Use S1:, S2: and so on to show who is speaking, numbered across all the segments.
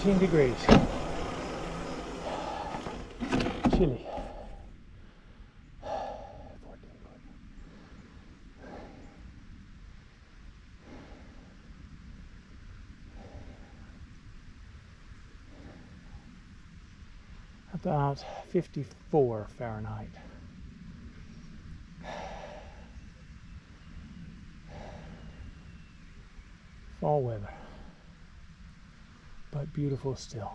S1: 14 degrees. Chilly. About 54 Fahrenheit. Beautiful still.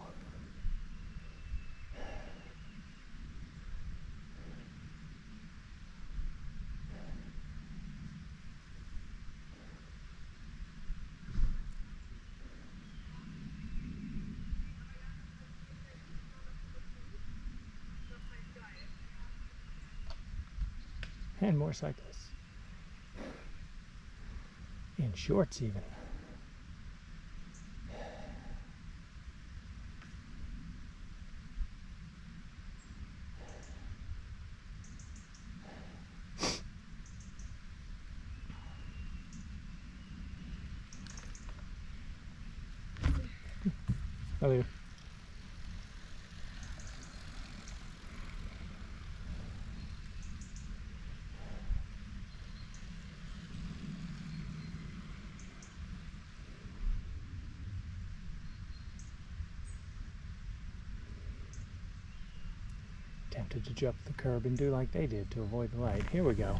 S1: And more cyclists. In shorts, even. To jump the curb and do like they did to avoid the light. Here we go.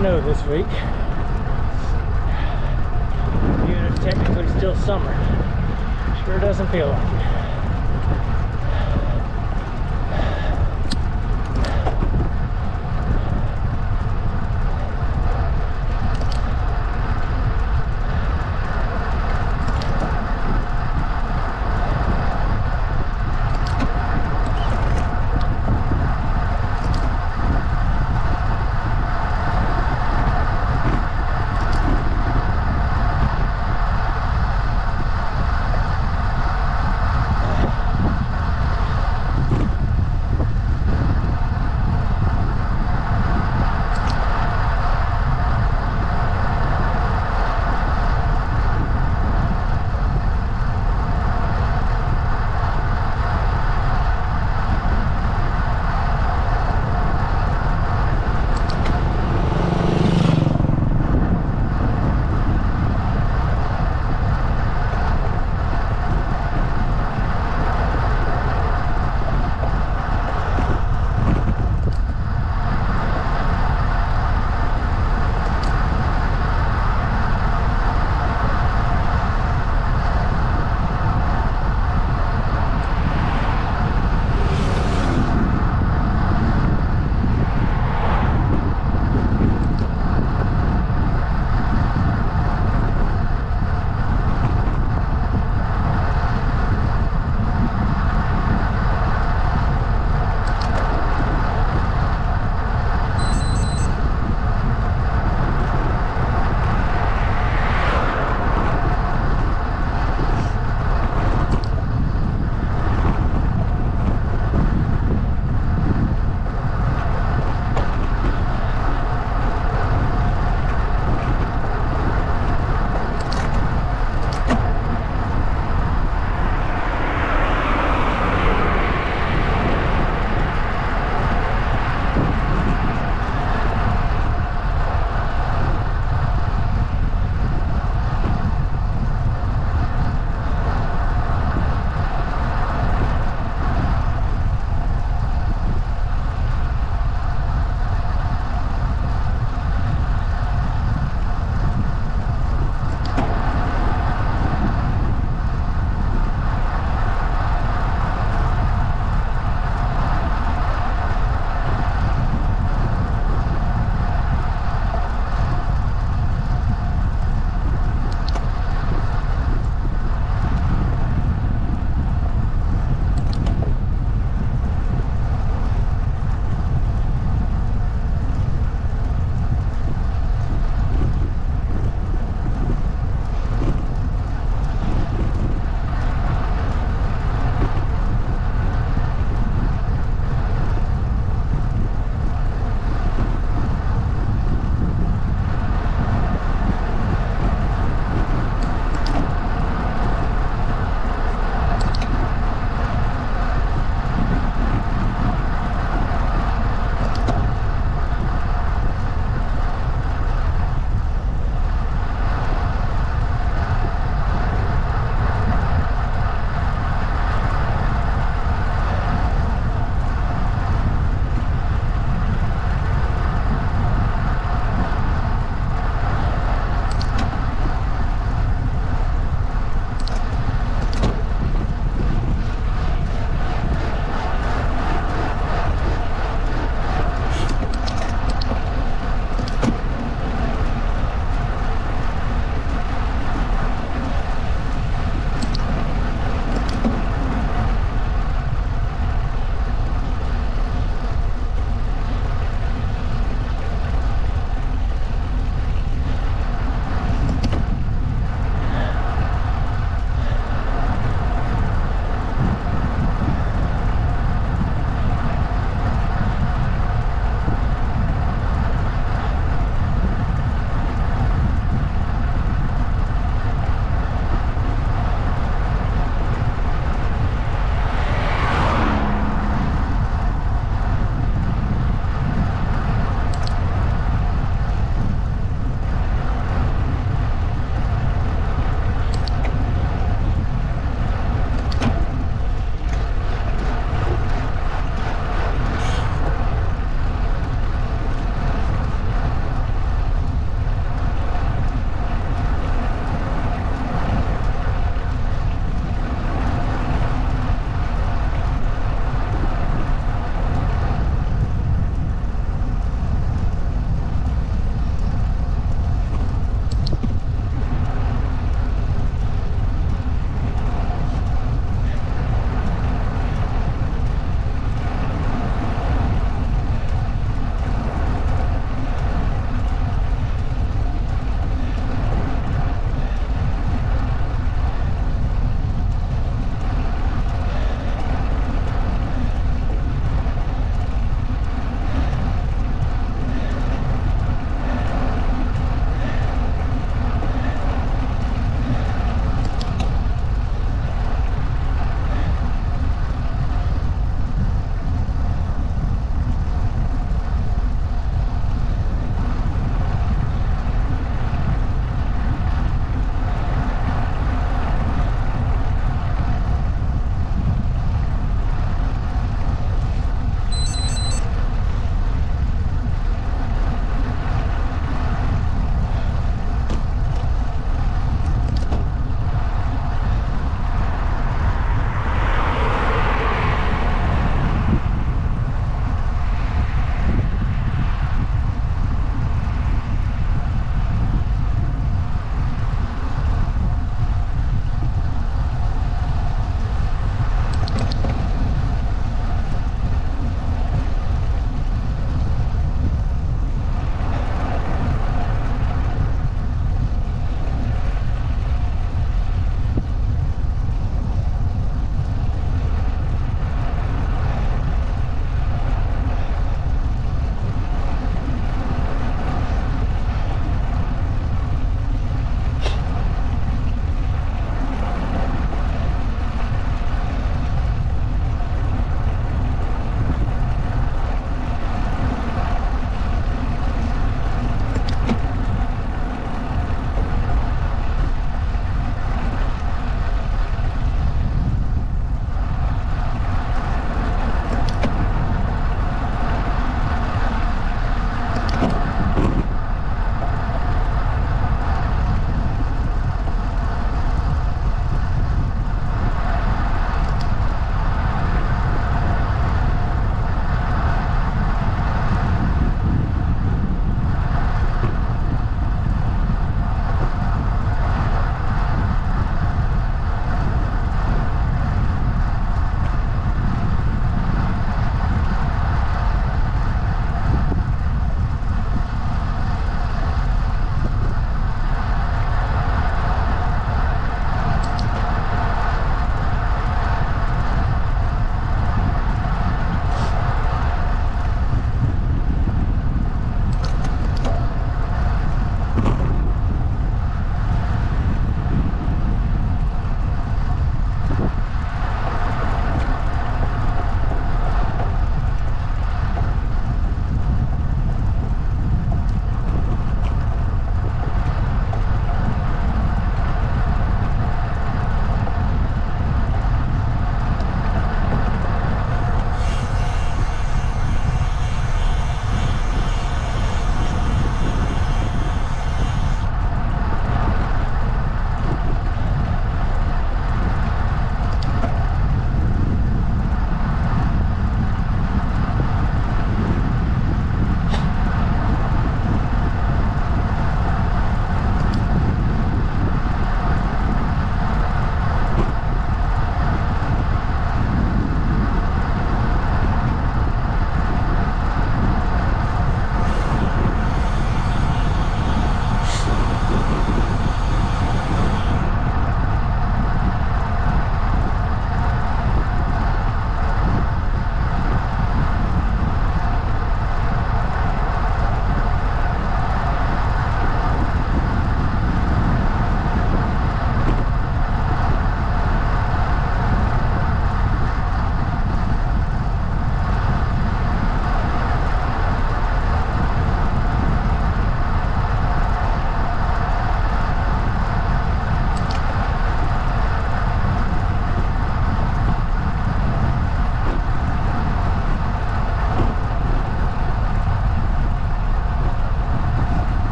S1: Snow this week.